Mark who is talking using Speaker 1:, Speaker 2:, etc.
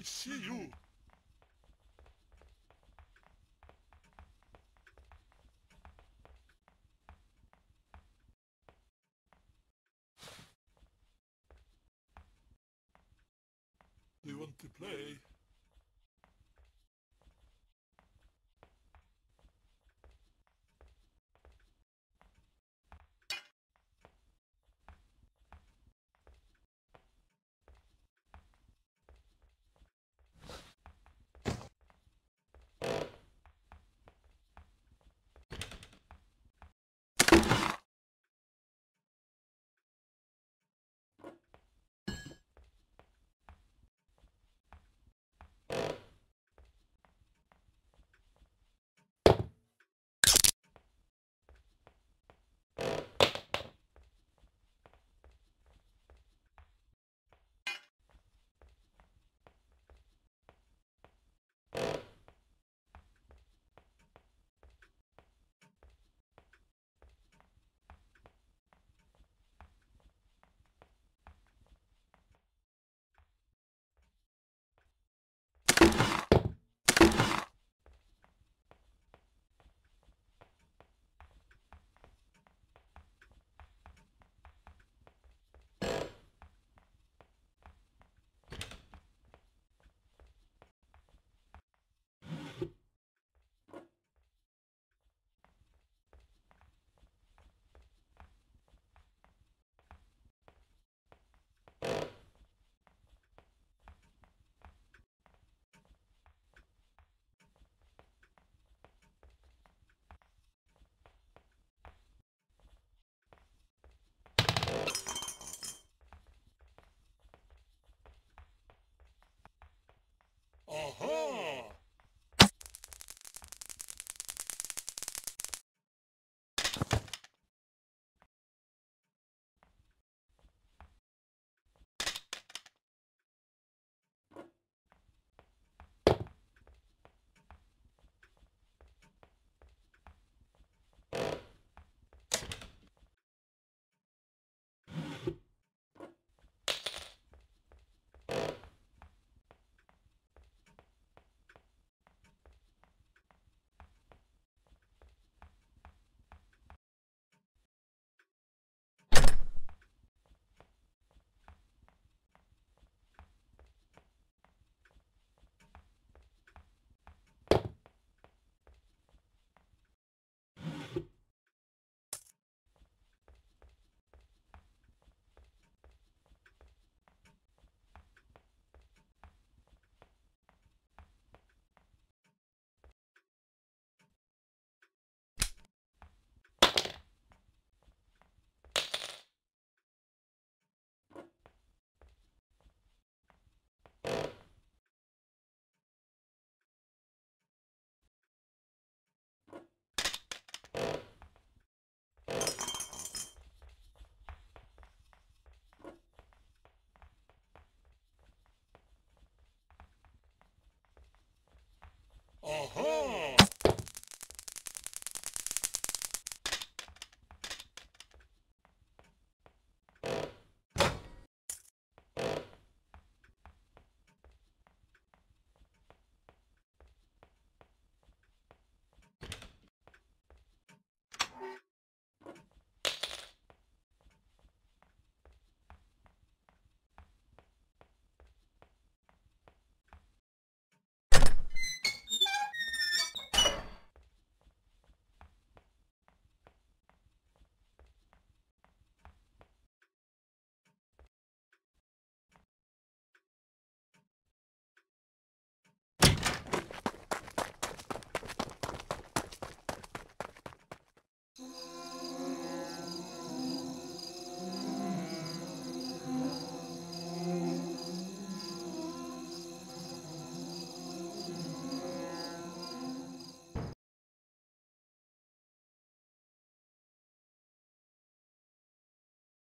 Speaker 1: I see you!